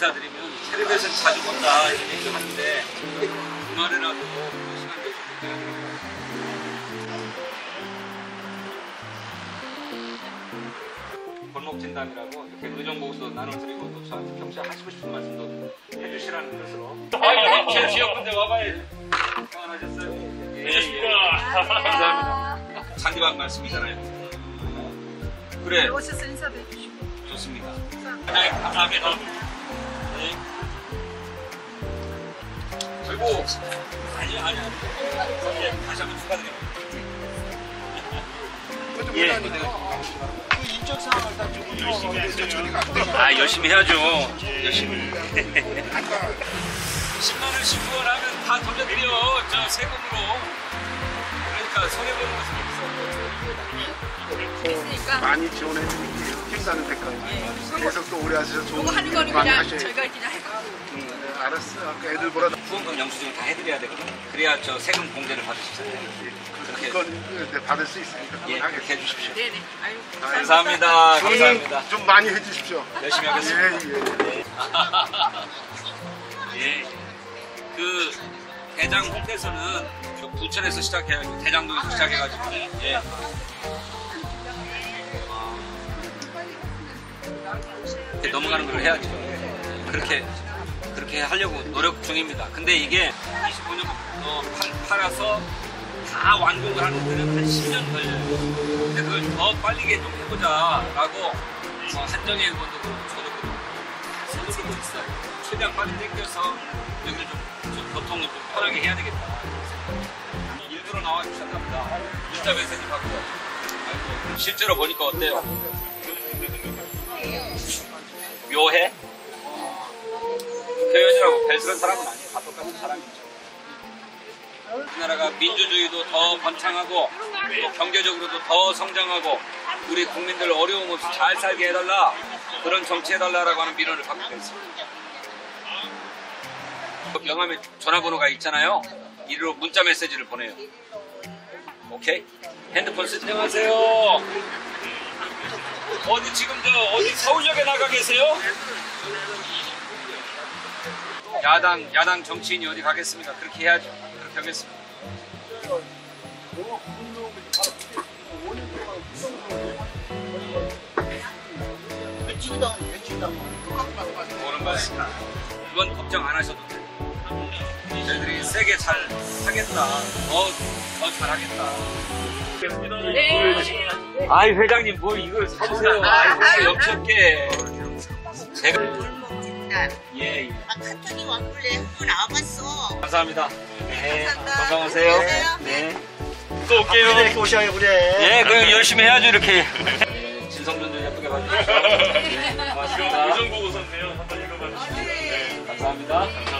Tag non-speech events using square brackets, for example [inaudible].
인사드리면 텔레비전 자주 본다 이런 얘기를 하는데 주말에라도 그 시간 내서 골목 진담이라고 이렇게 의정보고서 나눠드리고 또 저한테 평소에 하시고 싶은 말씀도 해주시라는 뜻으로. 아, 제 지역분들 와봐야지 평안하셨어요? 예, 예. 감사합니다 잔디밭 말씀이잖아요. 그래. 오셔서 인사도 해주시고. 좋습니다. 네, 감사합니다 네. 그리고 아니 아니 아니 예, 다시 한번 축하드립니다 예. 그 인적 상황을 다 주고 열심히 해야죠. 아 열심히 해야죠. 열심히. 10만 원씩 후원하면 다 돌려드려 저 세금으로. 그러니까 손해 보는 것은 있으니까 많이 지원해 드릴게요. 힘사는 데까지. 계속 또 오래 하셔서 좋은 그거 하는 거는 그냥 저희가 그냥 네, 알았어. 아까 애들 보라. 후원금 영수증 다 해드려야 되거든. 그래야 저 세금 공제를 받으시잖아요. 그렇게 그건 네, 받을 수 있으니까. 예 그렇게. 해주십시오. 네네. 아유 감사합니다. 좀, 감사합니다. 좀 많이 해주십시오. 열심히 예, 하겠습니다. 예. 예. 그 대장 홍대에서는 저 부천에서 시작해가지고 대장동에서 시작해가지고 예. 넘어가는 걸 해야죠. 그렇게 그렇게 하려고 노력 중입니다. 근데 이게 25년 어, 팔- 팔아서 다 완공을 하는 데는 한 10년 걸려요. 근데 그걸 더 빨리 좀 해보자라고 어, 한정의 일본도 그렇고 저도 그렇고 서두르고 있어요. 최대한 빨리 땡겨서 여기를 좀, 좀 교통을 좀 편하게 해야 되겠다. 일부러 나와 주셨답니다. 문자 메시지 받고. 실제로 보니까 어때요? 묘해? 표현이라고 별스런 사람은 아니에요. 다 똑같은 사람이죠. 우리나라가 민주주의도 더 번창하고 또 경제적으로도 더 성장하고 우리 국민들 어려움 없이 잘 살게 해달라 그런 정치 해달라라고 하는 민원을 받게 됐습니다. 그 명함에 전화번호가 있잖아요. 이리로 문자 메시지를 보내요. 오케이? 핸드폰 쓰지 안녕하세요. 어디 지금 저 어디 서울역에 나가 계세요? 야당 야당 정치인이 어디 가겠습니까? 그렇게 해야죠. 그렇게 하겠습니다. 오는 말씀. 이건 걱정 안 하셔도 돼요. 저희들이 세게 잘 하겠다. 더, 더 잘하겠다. 네. 아이, 회장님, 뭐 이걸 사주세요. 아이고, 역겹게. 제가, 골목진단. 예, 예. 아, 카톡이 와볼래? 한번 나와봤어. 감사합니다. 네, 감사합니다. 건강하세요. 안녕하세요. 네. 또 올게요. 이렇게 오셔야 그래. 예, 그럼 열심히 해야죠, 이렇게. 진성준 좀 예쁘게 봐주십시오. [laughs] 고맙습니다. 의정부 우선네요. 한번 읽어봐 주시죠. 감사합니다. 감사합니다. 예. 예.